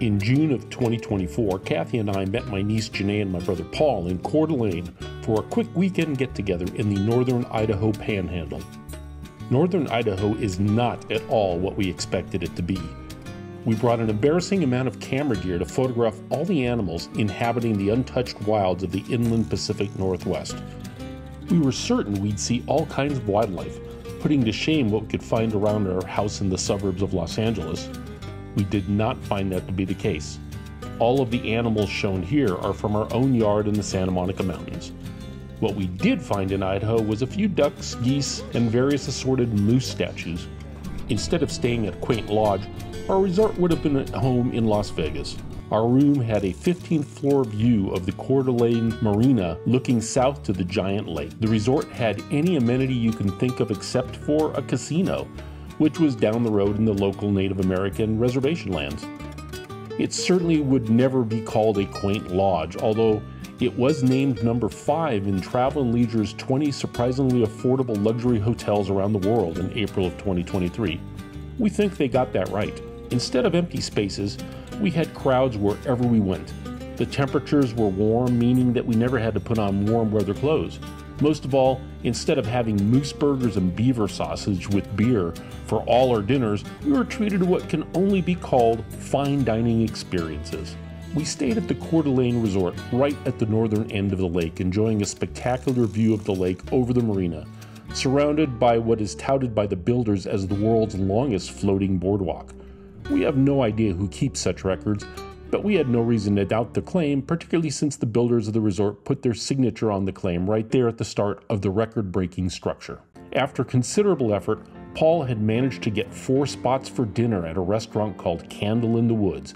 In June of 2024, Kathy and I met my niece Janae and my brother Paul in Coeur d'Alene for a quick weekend get together in the northern Idaho panhandle. Northern Idaho is not at all what we expected it to be. We brought an embarrassing amount of camera gear to photograph all the animals inhabiting the untouched wilds of the inland Pacific Northwest. We were certain we'd see all kinds of wildlife, putting to shame what we could find around our house in the suburbs of Los Angeles. We did not find that to be the case. All of the animals shown here are from our own yard in the Santa Monica Mountains. What we did find in Idaho was a few ducks, geese, and various assorted moose statues. Instead of staying at a quaint lodge, our resort would have been at home in Las Vegas. Our room had a 15th floor view of the Coeur d'Alene Marina looking south to the giant lake. The resort had any amenity you can think of except for a casino, which was down the road in the local Native American reservation lands. It certainly would never be called a quaint lodge, although it was named number 5 in Travel and Leisure's 20 surprisingly affordable luxury hotels around the world in April of 2023. We think they got that right. Instead of empty spaces, we had crowds wherever we went. The temperatures were warm, meaning that we never had to put on warm weather clothes. Most of all, instead of having moose burgers and beaver sausage with beer for all our dinners, we were treated to what can only be called fine dining experiences. We stayed at the Coeur d'Alene Resort right at the northern end of the lake, enjoying a spectacular view of the lake over the marina, surrounded by what is touted by the builders as the world's longest floating boardwalk. We have no idea who keeps such records, but we had no reason to doubt the claim, particularly since the builders of the resort put their signature on the claim right there at the start of the record breaking structure. After considerable effort, Paul had managed to get four spots for dinner at a restaurant called Candle in the Woods,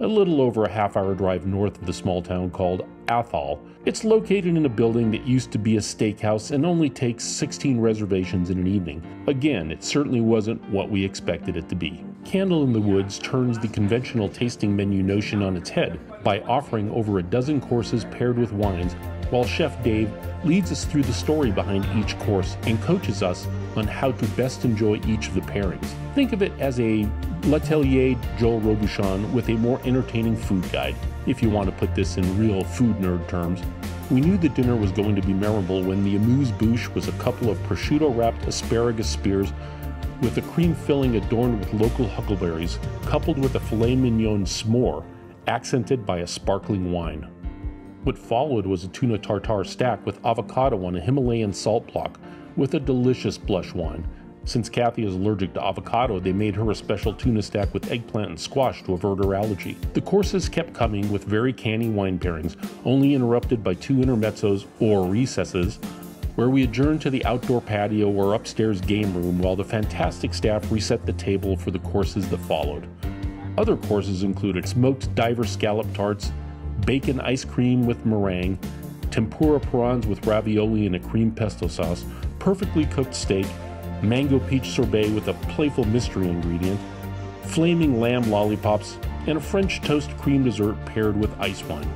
a little over a half hour drive north of the small town called Athol. It's located in a building that used to be a steakhouse and only takes 16 reservations in an evening. Again, it certainly wasn't what we expected it to be. Candle in the Woods turns the conventional tasting menu notion on its head by offering over a dozen courses paired with wines, while Chef Dave leads us through the story behind each course and coaches us on how to best enjoy each of the pairings. Think of it as a L'Atelier Joel Robuchon with a more entertaining food guide, if you want to put this in real food nerd terms. We knew the dinner was going to be memorable when the amuse bouche was a couple of prosciutto wrapped asparagus spears with a cream filling adorned with local huckleberries, coupled with a filet mignon s'more, accented by a sparkling wine. What followed was a tuna tartare stack with avocado on a Himalayan salt block, with a delicious blush wine. Since Kathy is allergic to avocado, they made her a special tuna stack with eggplant and squash to avert her allergy. The courses kept coming with very canny wine pairings, only interrupted by two intermezzos or recesses where we adjourned to the outdoor patio or upstairs game room while the fantastic staff reset the table for the courses that followed. Other courses included smoked diver scallop tarts, bacon ice cream with meringue, tempura prawns with ravioli and a cream pesto sauce, perfectly cooked steak, mango peach sorbet with a playful mystery ingredient, flaming lamb lollipops, and a French toast cream dessert paired with ice wine.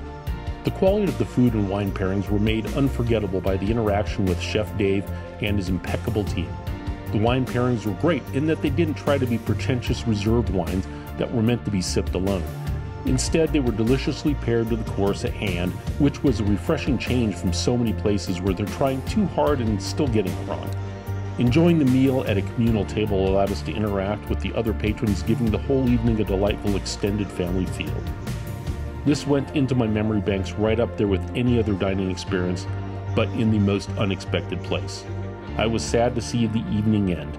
The quality of the food and wine pairings were made unforgettable by the interaction with Chef Dave and his impeccable team. The wine pairings were great in that they didn't try to be pretentious reserved wines that were meant to be sipped alone. Instead, they were deliciously paired to the course at hand, which was a refreshing change from so many places where they're trying too hard and still getting it wrong. Enjoying the meal at a communal table allowed us to interact with the other patrons, giving the whole evening a delightful extended family feel. This went into my memory banks right up there with any other dining experience, but in the most unexpected place. I was sad to see the evening end.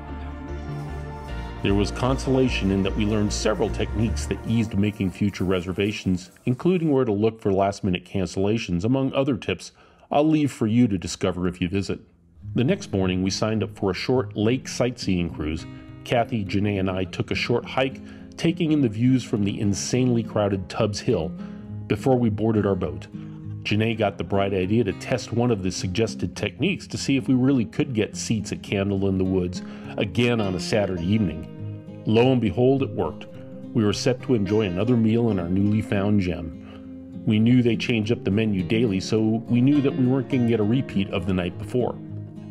There was consolation in that we learned several techniques that eased making future reservations, including where to look for last minute cancellations, among other tips I'll leave for you to discover if you visit. The next morning, we signed up for a short lake sightseeing cruise. Kathy, Janae, and I took a short hike, taking in the views from the insanely crowded Tubbs Hill, before we boarded our boat. Janae got the bright idea to test one of the suggested techniques to see if we really could get seats at Candle in the Woods again on a Saturday evening. Lo and behold, it worked. We were set to enjoy another meal in our newly found gem. We knew they changed up the menu daily, so we knew that we weren't going to get a repeat of the night before.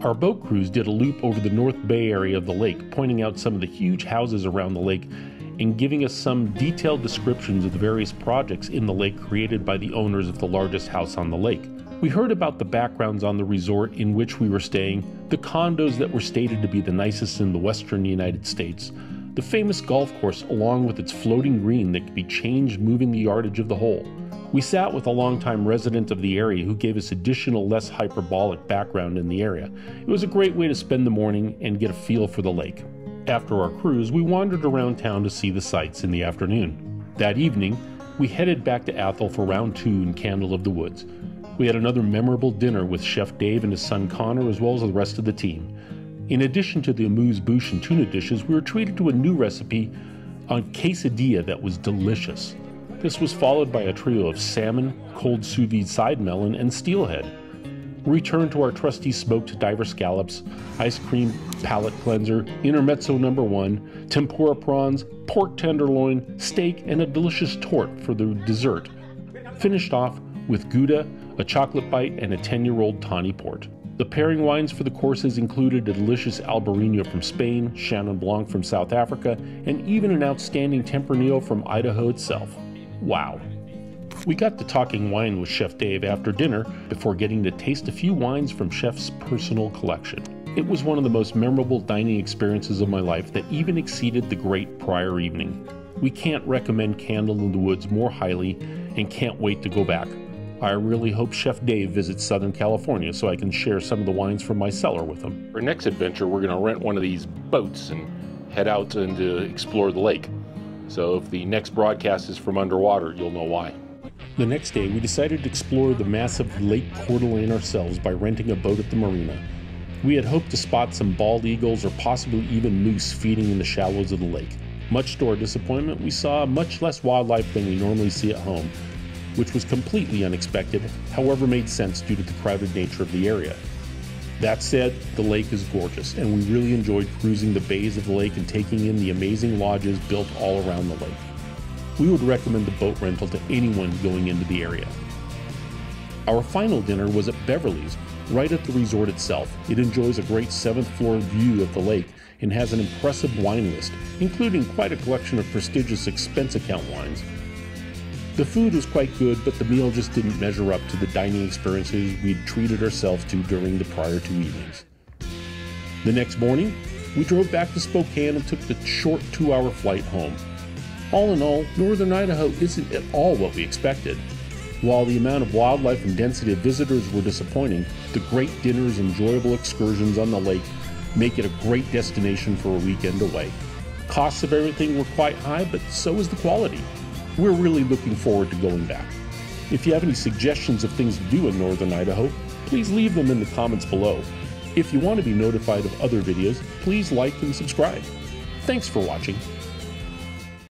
Our boat cruise did a loop over the North Bay area of the lake, pointing out some of the huge houses around the lake and giving us some detailed descriptions of the various projects in the lake created by the owners of the largest house on the lake. We heard about the backgrounds on the resort in which we were staying, the condos that were stated to be the nicest in the western United States, the famous golf course along with its floating green that could be changed moving the yardage of the hole. We sat with a longtime resident of the area who gave us additional, less hyperbolic background in the area. It was a great way to spend the morning and get a feel for the lake. After our cruise, we wandered around town to see the sights in the afternoon. That evening, we headed back to Athol for round two in Candle of the Woods. We had another memorable dinner with Chef Dave and his son Connor, as well as the rest of the team. In addition to the amuse bouche and tuna dishes, we were treated to a new recipe on quesadilla that was delicious. This was followed by a trio of salmon, cold sous vide side melon, and steelhead. We returned to our trusty smoked diver scallops, ice cream palate cleanser, intermezzo number one, tempura prawns, pork tenderloin, steak, and a delicious torte for the dessert. Finished off with Gouda, a chocolate bite, and a 10 year old tawny port. The pairing wines for the courses included a delicious Albarino from Spain, Chenin Blanc from South Africa, and even an outstanding Tempranillo from Idaho itself. Wow. We got to talking wine with Chef Dave after dinner before getting to taste a few wines from Chef's personal collection. It was one of the most memorable dining experiences of my life that even exceeded the great prior evening. We can't recommend Candle in the Woods more highly and can't wait to go back. I really hope Chef Dave visits Southern California so I can share some of the wines from my cellar with him. For our next adventure, we're going to rent one of these boats and head out and uh, explore the lake. So if the next broadcast is from underwater, you'll know why. The next day, we decided to explore the massive Lake Coeur d'Alene ourselves by renting a boat at the marina. We had hoped to spot some bald eagles or possibly even moose feeding in the shallows of the lake. Much to our disappointment, we saw much less wildlife than we normally see at home, which was completely unexpected, however, made sense due to the crowded nature of the area. That said, the lake is gorgeous, and we really enjoyed cruising the bays of the lake and taking in the amazing lodges built all around the lake. We would recommend the boat rental to anyone going into the area. Our final dinner was at Beverly's, right at the resort itself. It enjoys a great seventh floor view of the lake and has an impressive wine list, including quite a collection of prestigious expense account wines. The food was quite good, but the meal just didn't measure up to the dining experiences we'd treated ourselves to during the prior two evenings. The next morning, we drove back to Spokane and took the short two hour flight home. All in all, northern Idaho isn't at all what we expected. While the amount of wildlife and density of visitors were disappointing, the great dinners and enjoyable excursions on the lake make it a great destination for a weekend away. Costs of everything were quite high, but so is the quality. We're really looking forward to going back. If you have any suggestions of things to do in northern Idaho, please leave them in the comments below. If you want to be notified of other videos, please like and subscribe. Thanks for watching.